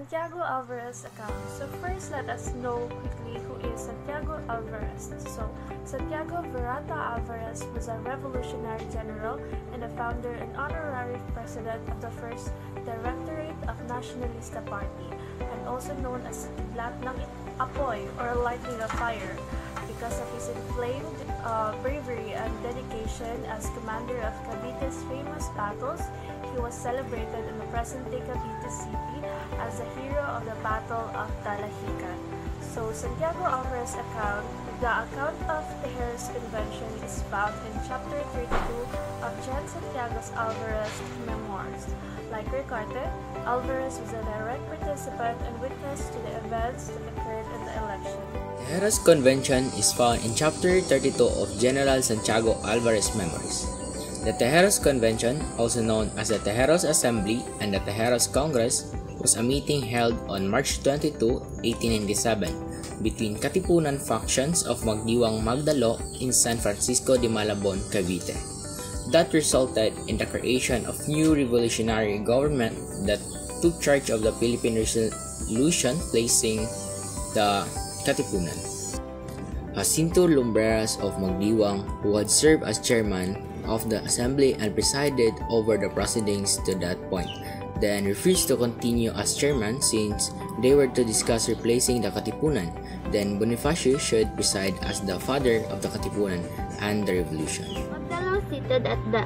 Santiago Alvarez account. So first, let us know quickly who is Santiago Alvarez. So Santiago Virata Alvarez was a revolutionary general and a founder and honorary president of the first Directorate of Nacionalista Party, and also known as Lat ng Apoy or Lightning of Fire because of his inflamed uh, bravery and dedication as commander of Cavite's famous battles. He was celebrated in the present-day Cavite City as a hero of the Battle of Dalahican. So, Santiago Alvarez account, the account of Tejeros Convention is found in chapter 32 of Jan Santiago Alvarez's Memoirs. Like Ricarte, Alvarez was a direct participant and witness to the events that occurred in the election. Tejeros Convention is found in Chapter 32 of General Santiago Alvarez's Memoirs. The Tejeros Convention, also known as the Tejeros Assembly and the Tejeros Congress, was a meeting held on March 22, 1897 between Katipunan factions of Magdiwang Magdalo in San Francisco de Malabon, Cavite. That resulted in the creation of new revolutionary government that took charge of the Philippine Revolution placing the Katipunan. Jacinto Lumbreras of Magdiwang, who had served as chairman of the assembly and presided over the proceedings to that point, then refused to continue as chairman since they were to discuss replacing the Katipunan. Then Bonifacio should preside as the father of the Katipunan and the revolution. Magdalo seated at the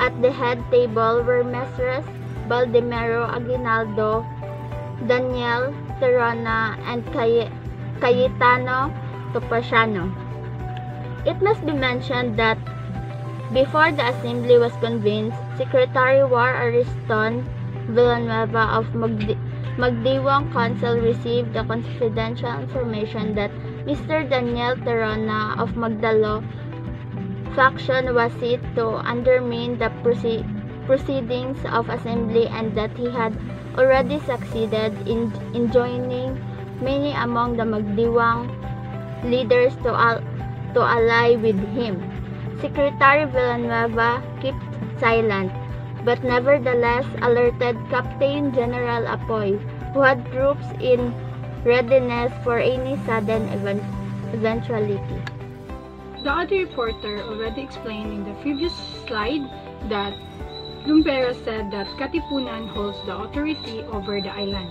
at the head table were Messrs. Baldomero Aguinaldo, Daniel Tirona, and Cay Cayetano Topasiano. It must be mentioned that before the assembly was convened, Secretary War Ariston Villanueva of Magdi Magdiwang Council received the confidential information that Mr. Daniel Terona of Magdalo faction was set to undermine the proceed proceedings of assembly and that he had already succeeded in, in joining many among the Magdiwang leaders to, al to ally with him. Secretary Villanueva kept silent, but nevertheless alerted Captain General Apoy, who had troops in readiness for any sudden event eventuality. The other reporter already explained in the previous slide that Lumbera said that Katipunan holds the authority over the island.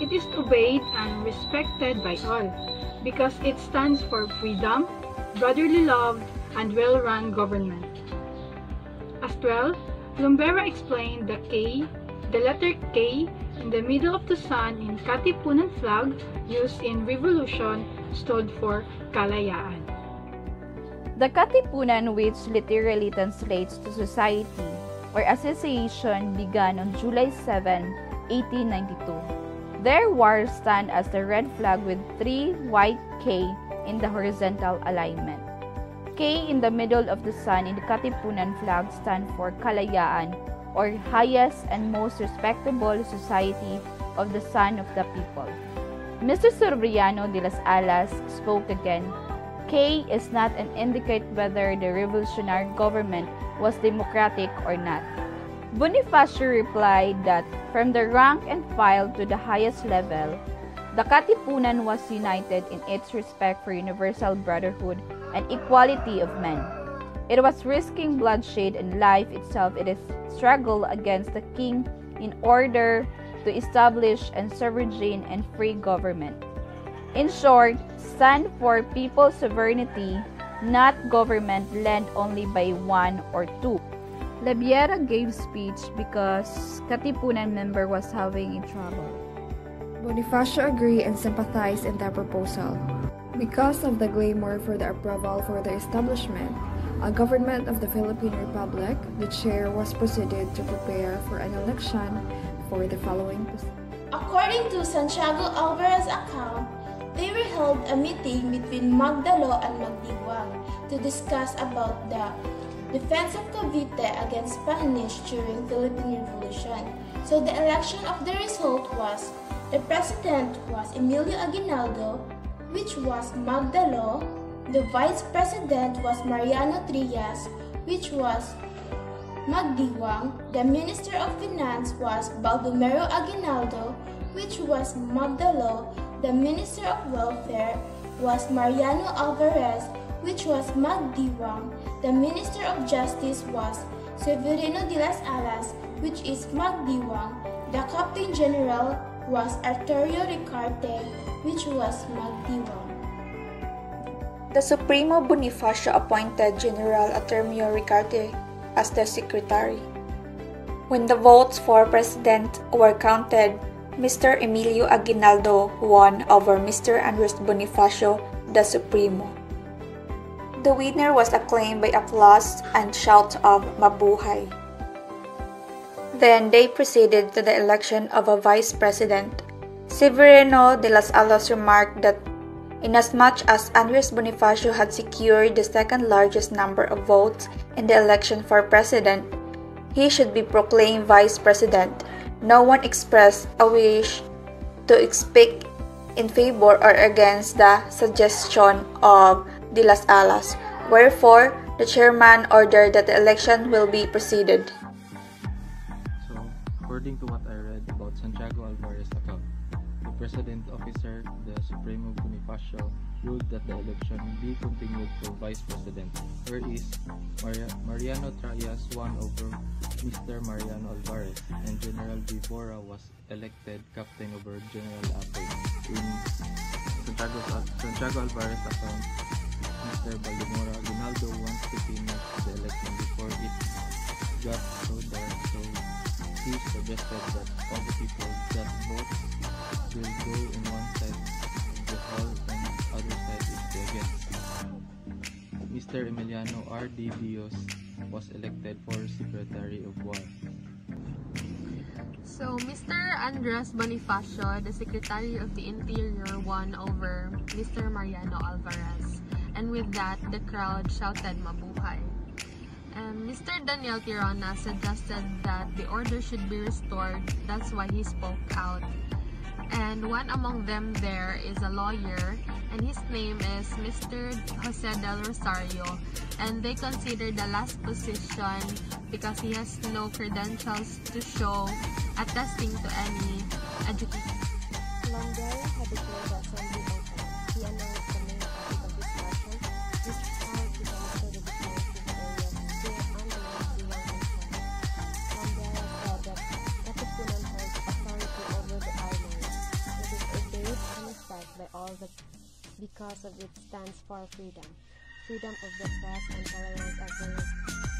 It is obeyed and respected by all because it stands for freedom, brotherly love, and well-run government. As well, Lumbera explained the K, the letter K in the middle of the sun in Katipunan flag used in revolution stood for Kalayaan. The Katipunan, which literally translates to society or association, began on July 7, 1892. Their war stand as the red flag with three white K in the horizontal alignment. K in the middle of the sun in the Katipunan flag stand for Kalayaan or highest and most respectable society of the son of the people. Mr. Soriano de las Alas spoke again K is not an indicate whether the revolutionary government was democratic or not. Bonifacio replied that from the rank and file to the highest level, the Katipunan was united in its respect for universal brotherhood and equality of men. It was risking bloodshed and life itself in its struggle against the king in order to establish a sovereign and free government. In short, stand for people's sovereignty, not government led only by one or two. Lebiera gave speech because Katipunan member was having a trouble. Bonifacio agreed and sympathized in that proposal. Because of the glamour for the approval for the establishment, a government of the Philippine Republic, the chair was proceeded to prepare for an election for the following According to Santiago Alvarez account, they were held a meeting between Magdalo and Magdiwang to discuss about the defense of Cavite against Spanish during Philippine Revolution. So the election of the result was the president was Emilio Aguinaldo, which was Magdalo. The vice president was Mariano Trias, which was Magdiwang, the Minister of Finance was Baldomero Aguinaldo, which was Magdalo, the Minister of Welfare was Mariano Alvarez, which was Magdiwang, the Minister of Justice was Severino de las Alas, which is Magdiwang, the Captain General was Arturo Ricarte, which was Magdiwang. The Supremo Bonifacio appointed General Artemio Ricarte as the secretary. When the votes for president were counted, Mr. Emilio Aguinaldo won over Mr. Andres Bonifacio, the Supremo. The winner was acclaimed by applause and shouts of Mabuhay. Then they proceeded to the election of a vice president. Severino de las Alas remarked that inasmuch as Andres Bonifacio had secured the second largest number of votes in the election for president, he should be proclaimed vice president. No one expressed a wish to speak in favor or against the suggestion of de las Alas. Wherefore, the chairman ordered that the election will be proceeded. So, according to what I read about Santiago Alvarez account, the president officer, the Supremo Bonifacio, ruled that the election be continued for vice president, whereas Maria, Mariano Trias won over Mr. Mariano Alvarez, and General Vibora was elected captain over General Apoy. In Santiago, Alvarez account, Mr. Baldomero Aguinaldo wants to finish the election before it got so dark, so he suggested that all the people that vote will go in one side of the hall and other side is the against. Mr. Emiliano R. D. Dios was elected for Secretary of War. So, Mr. Andres Bonifacio, the Secretary of the Interior, won over Mr. Mariano Alvarez. And with that, the crowd shouted Mabuhay. And Mr. Daniel Tirona suggested that the order should be restored. That's why he spoke out. And one among them there is a lawyer, and his name is Mr. Jose del Rosario. And they consider the last position because he has no credentials to show attesting to any education. Because of it stands for freedom, freedom of the press and tolerance of religion.